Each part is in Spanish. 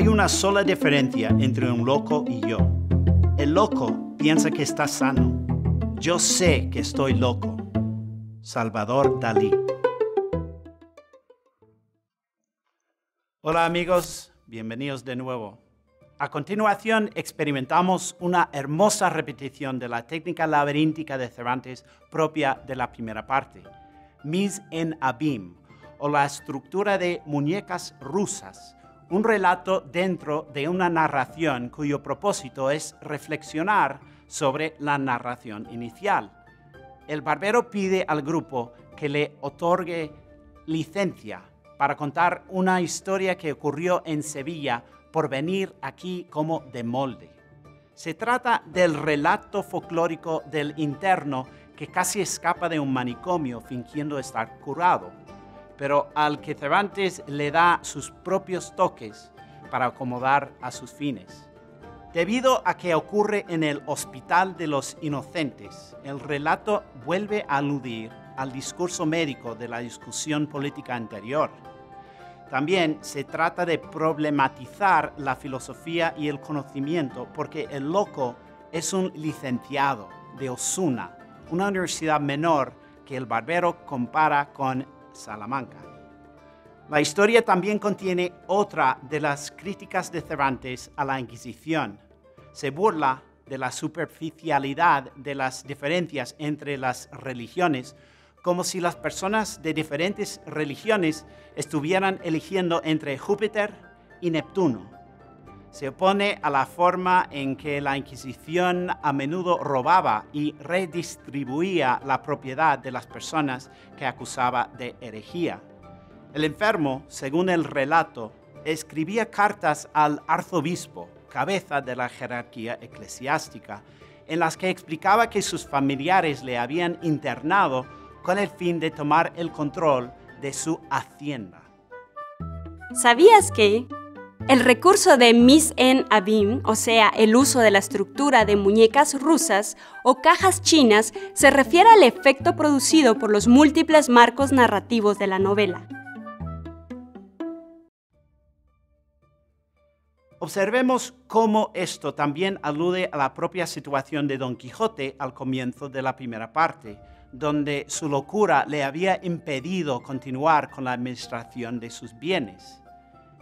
Hay una sola diferencia entre un loco y yo. El loco piensa que está sano. Yo sé que estoy loco. Salvador Dalí. Hola amigos, bienvenidos de nuevo. A continuación experimentamos una hermosa repetición de la técnica laberíntica de Cervantes propia de la primera parte, Mis en Abim, o la estructura de muñecas rusas, un relato dentro de una narración cuyo propósito es reflexionar sobre la narración inicial. El barbero pide al grupo que le otorgue licencia para contar una historia que ocurrió en Sevilla por venir aquí como de molde. Se trata del relato folclórico del interno que casi escapa de un manicomio fingiendo estar curado, pero al que Cervantes le da sus propios toques para acomodar a sus fines. Debido a que ocurre en el Hospital de los Inocentes, el relato vuelve a aludir al discurso médico de la discusión política anterior también se trata de problematizar la filosofía y el conocimiento porque el loco es un licenciado de Osuna, una universidad menor que el barbero compara con Salamanca. La historia también contiene otra de las críticas de Cervantes a la Inquisición. Se burla de la superficialidad de las diferencias entre las religiones como si las personas de diferentes religiones estuvieran eligiendo entre Júpiter y Neptuno. Se opone a la forma en que la Inquisición a menudo robaba y redistribuía la propiedad de las personas que acusaba de herejía. El enfermo, según el relato, escribía cartas al arzobispo, cabeza de la jerarquía eclesiástica, en las que explicaba que sus familiares le habían internado con el fin de tomar el control de su hacienda. ¿Sabías que el recurso de mis en abim, o sea, el uso de la estructura de muñecas rusas o cajas chinas, se refiere al efecto producido por los múltiples marcos narrativos de la novela? Observemos cómo esto también alude a la propia situación de Don Quijote al comienzo de la primera parte, donde su locura le había impedido continuar con la administración de sus bienes.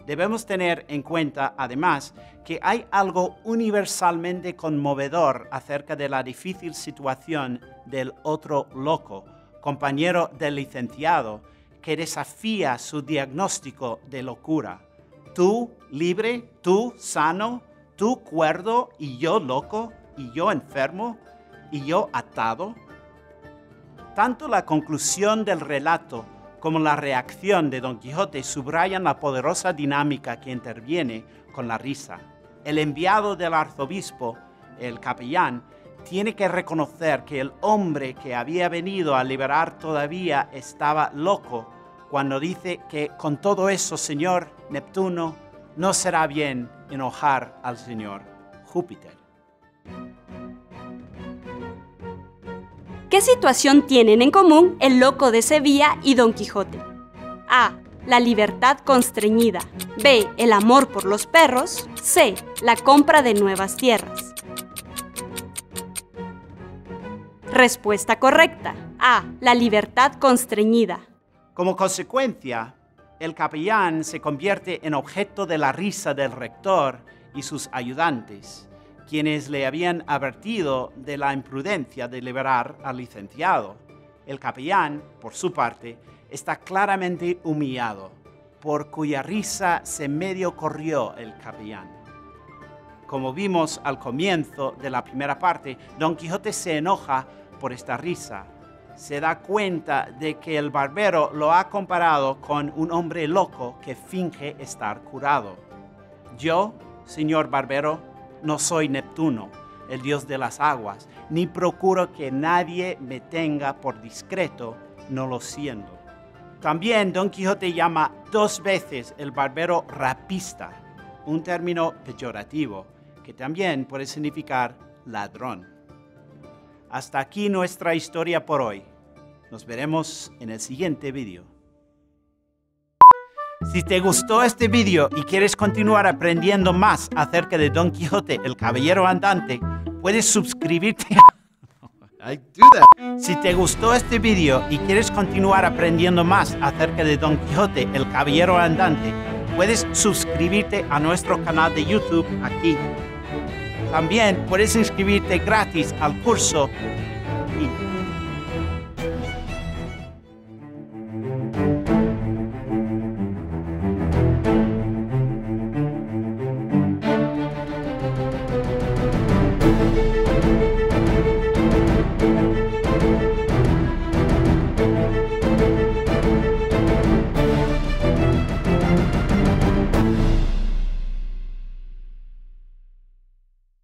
Debemos tener en cuenta, además, que hay algo universalmente conmovedor acerca de la difícil situación del otro loco, compañero del licenciado, que desafía su diagnóstico de locura. Tú libre, tú sano, tú cuerdo y yo loco, y yo enfermo, y yo atado. Tanto la conclusión del relato como la reacción de Don Quijote subrayan la poderosa dinámica que interviene con la risa. El enviado del arzobispo, el capellán, tiene que reconocer que el hombre que había venido a liberar todavía estaba loco cuando dice que con todo eso, señor Neptuno, no será bien enojar al señor Júpiter. ¿Qué situación tienen en común el loco de Sevilla y Don Quijote? A. La libertad constreñida. B. El amor por los perros. C. La compra de nuevas tierras. Respuesta correcta. A. La libertad constreñida. Como consecuencia, el capellán se convierte en objeto de la risa del rector y sus ayudantes quienes le habían advertido de la imprudencia de liberar al licenciado. El capellán, por su parte, está claramente humillado, por cuya risa se medio corrió el capellán. Como vimos al comienzo de la primera parte, Don Quijote se enoja por esta risa. Se da cuenta de que el barbero lo ha comparado con un hombre loco que finge estar curado. Yo, señor barbero, no soy Neptuno, el dios de las aguas, ni procuro que nadie me tenga por discreto, no lo siendo. También Don Quijote llama dos veces el barbero rapista, un término peyorativo que también puede significar ladrón. Hasta aquí nuestra historia por hoy. Nos veremos en el siguiente vídeo. Si te gustó este video y quieres continuar aprendiendo más acerca de Don Quijote, el caballero andante, puedes suscribirte a... I do that. Si te gustó este video y quieres continuar aprendiendo más acerca de Don Quijote, el caballero andante, puedes suscribirte a nuestro canal de YouTube aquí. También puedes inscribirte gratis al curso